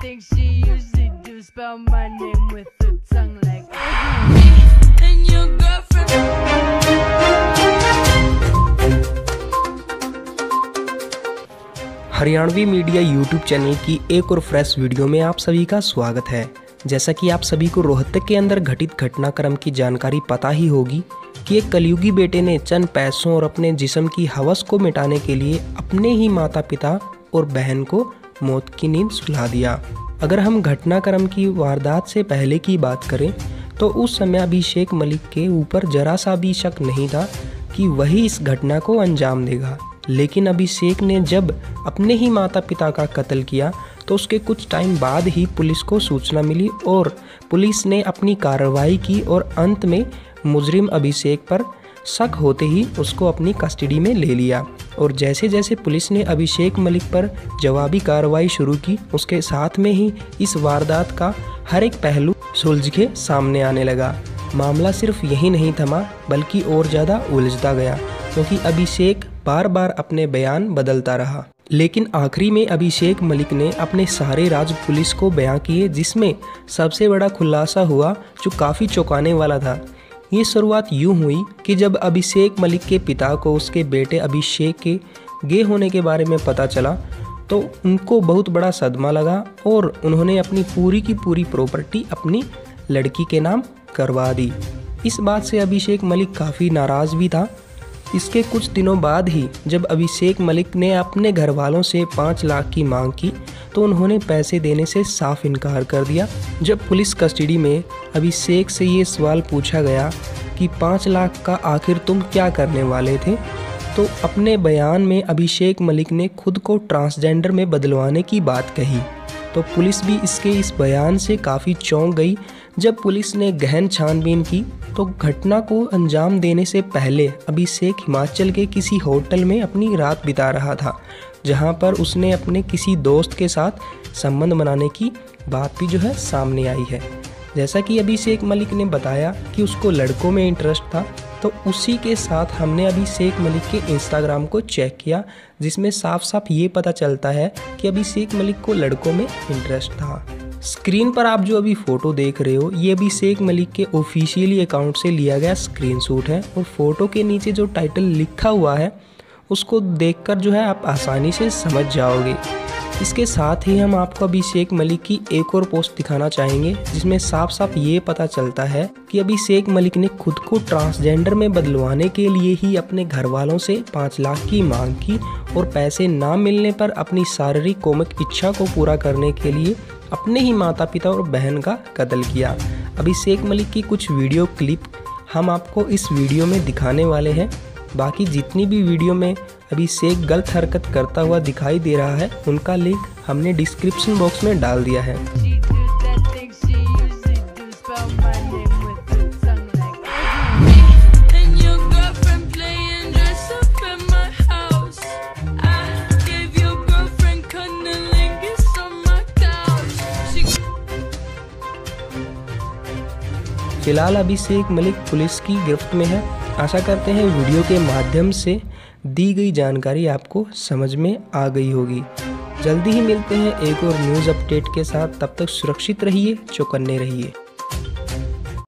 things she usually do. Spell my name with the tongue like and your girlfriend. Haryanvi media YouTube channel की एक और fresh video में आप सभी का स्वागत है जैसा कि आप सभी को रोहतक के अंदर घटित घटनाक्रम की जानकारी पता ही होगी कि एक कलयुगी बेटे ने चंद पैसों और अपने जिस्म की हवस को मिटाने के लिए अपने ही माता पिता और बहन को मौत की नींद सुला दिया। अगर हम घटनाक्रम की वारदात से पहले की बात करें तो उस समय अभिषेक मलिक के ऊपर जरा सा भी शक नहीं था कि वही इस घटना को अंजाम देगा। लेकिन अभिषेक ने जब अपने ही माता पिता का कत्ल किया तो उसके कुछ टाइम बाद ही पुलिस को सूचना मिली और पुलिस ने अपनी कार्रवाई की और अंत में मुजरिम अभिषेक पर शक होते ही उसको अपनी कस्टडी में ले लिया। और जैसे जैसे पुलिस ने अभिषेक मलिक पर जवाबी कार्रवाई शुरू की, उसके साथ में ही इस वारदात का हर एक पहलू सुलझ के सामने आने लगा। मामला सिर्फ़ यही नहीं थमा, बल्कि और ज़्यादा उलझता गया, क्योंकि अभिषेक बार बार अपने बयान बदलता रहा। लेकिन आखिरी में अभिषेक मलिक ने अपने सारे राज पुलिस को बयां किए, जिसमें सबसे बड़ा खुलासा हुआ, जो काफ़ी चौंकाने वाला था। ये शुरुआत यूँ हुई कि जब अभिषेक मलिक के पिता को उसके बेटे अभिषेक के गे होने के बारे में पता चला तो उनको बहुत बड़ा सदमा लगा और उन्होंने अपनी पूरी की पूरी प्रॉपर्टी अपनी लड़की के नाम करवा दी। इस बात से अभिषेक मलिक काफ़ी नाराज़ भी था इसके कुछ दिनों बाद ही, जब अभिषेक मलिक ने अपने घर वालों से पाँच लाख की मांग की तो उन्होंने पैसे देने से साफ़ इनकार कर दिया। जब पुलिस कस्टडी में अभिषेक से ये सवाल पूछा गया कि पाँच लाख का आखिर तुम क्या करने वाले थे तो अपने बयान में अभिषेक मलिक ने खुद को ट्रांसजेंडर में बदलवाने की बात कही। तो पुलिस भी इसके इस बयान से काफ़ी चौंक गई जब पुलिस ने गहन छानबीन की तो घटना को अंजाम देने से पहले अभिषेक हिमाचल के किसी होटल में अपनी रात बिता रहा था, जहाँ पर उसने अपने किसी दोस्त के साथ संबंध बनाने की बात भी जो है सामने आई है। जैसा कि अभिषेक मलिक ने बताया कि उसको लड़कों में इंटरेस्ट था तो उसी के साथ हमने अभिषेक मलिक के इंस्टाग्राम को चेक किया, जिसमें साफ़ साफ़ ये पता चलता है कि अभिषेक मलिक को लड़कों में इंटरेस्ट था। स्क्रीन पर आप जो अभी फ़ोटो देख रहे हो, ये अभी शेख मलिक के ऑफिशियली अकाउंट से लिया गया स्क्रीनशॉट है और फ़ोटो के नीचे जो टाइटल लिखा हुआ है, उसको देखकर जो है आप आसानी से समझ जाओगे। इसके साथ ही हम आपको अभिषेक मलिक की एक और पोस्ट दिखाना चाहेंगे, जिसमें साफ़ साफ़ ये पता चलता है कि अभिषेक मलिक ने खुद को ट्रांसजेंडर में बदलवाने के लिए ही अपने घर वालों से पाँच लाख की मांग की और पैसे ना मिलने पर अपनी शारीरिक कोमिक इच्छा को पूरा करने के लिए अपने ही माता पिता और बहन का कत्ल किया। अभिषेक मलिक की कुछ वीडियो क्लिप हम आपको इस वीडियो में दिखाने वाले हैं। बाकी जितनी भी वीडियो में अभी अभिषेक गलत हरकत करता हुआ दिखाई दे रहा है, उनका लिंक हमने डिस्क्रिप्शन बॉक्स में डाल दिया है। फ़िलहाल अभी अभिषेक मलिक पुलिस की गिरफ्त में है। आशा करते हैं वीडियो के माध्यम से दी गई जानकारी आपको समझ में आ गई होगी। जल्दी ही मिलते हैं एक और न्यूज़ अपडेट के साथ। तब तक सुरक्षित रहिए, चौकन्ने रहिए।